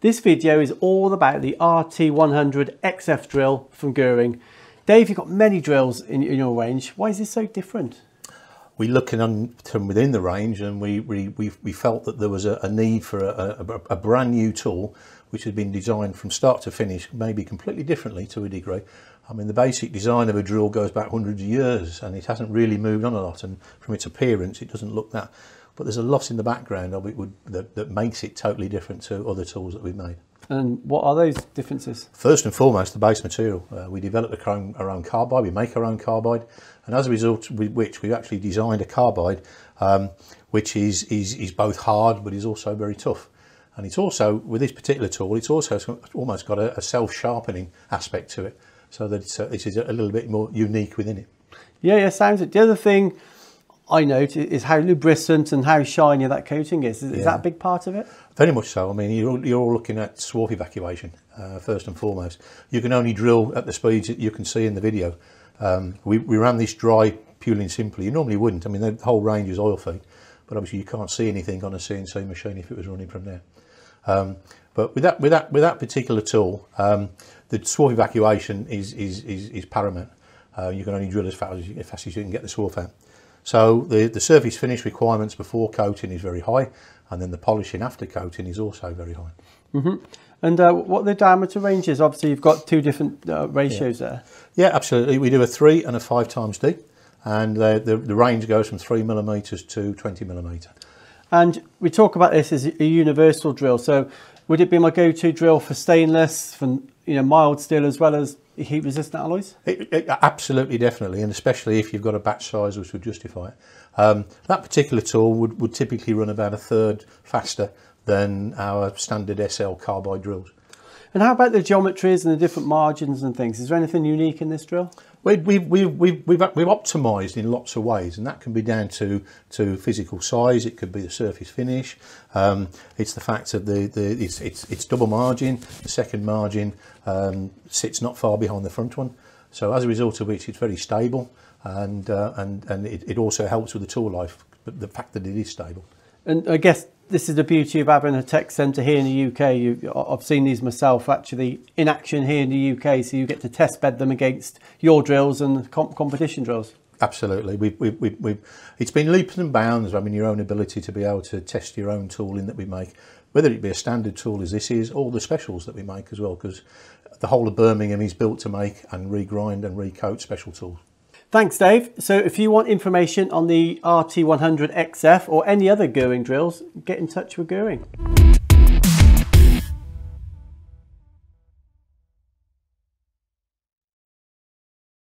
This video is all about the RT100 XF drill from Guhring. Dave, you've got many drills in, in your range. Why is this so different? we on from within the range and we, we, we, we felt that there was a, a need for a, a, a, brand new tool which had been designed from start to finish, maybe completely differently to a degree. I mean, the basic design of a drill goes back hundreds of years and it hasn't really moved on a lot and from its appearance it doesn't look that. But there's a lot in the background of it would, that, that makes it totally different to other tools that we've made. And what are those differences? First and foremost, the base material. Uh, we developed our own, our own carbide, we make our own carbide, and as a result of which we've actually designed a carbide um, which is, is, is both hard but is also very tough. And it's also, with this particular tool, it's also almost got a, a self-sharpening aspect to it, so that it's a, it is a little bit more unique within it. Yeah, yeah, sounds it. The other thing I note is how lubricant and how shiny that coating is. Is, yeah. is that a big part of it? Very much so. I mean, you're, you're all looking at swarf evacuation, uh, first and foremost. You can only drill at the speeds that you can see in the video. Um, we, we ran this dry purely and simply. You normally wouldn't. I mean, the whole range is oil feed, but obviously you can't see anything on a CNC machine if it was running from there. Um, but with that, with that, with that particular tool, um, the swarf evacuation is, is, is, is paramount. Uh, you can only drill as fast as, you, as fast as you can get the swarf out. So the, the surface finish requirements before coating is very high, and then the polishing after coating is also very high. Mm -hmm. And uh, what the diameter range is? Obviously, you've got two different uh, ratios yeah. there. Yeah, absolutely. We do a three and a five times D, and the, the, the range goes from three millimeters to 20 millimeter. And we talk about this as a universal drill. So would it be my go-to drill for stainless, for you know mild steel as well as heat resistant alloys? It, it, absolutely, definitely, and especially if you've got a batch size which would justify it. Um, that particular tool would, would typically run about a third faster than our standard SL carbide drills. And how about the geometries and the different margins and things? Is there anything unique in this drill? We've, we've, we've, we've, we've, we've optimised in lots of ways and that can be down to, to physical size, it could be the surface finish, um, it's the fact that the, the, it's, it's, it's double margin, the second margin um, sits not far behind the front one. So as a result of which it's very stable and, uh, and, and it, it also helps with the tool life, but the fact that it is stable. And I guess this is the beauty of having a tech centre here in the UK. You, I've seen these myself actually in action here in the UK, so you get to test bed them against your drills and comp competition drills. Absolutely, we've, we've, we've, we've, it's been leaps and bounds. I mean, your own ability to be able to test your own tooling that we make, whether it be a standard tool as this is, or the specials that we make as well, because the whole of Birmingham is built to make and regrind and recoat special tools. Thanks, Dave. So if you want information on the RT100XF or any other Guhring drills, get in touch with Guhring.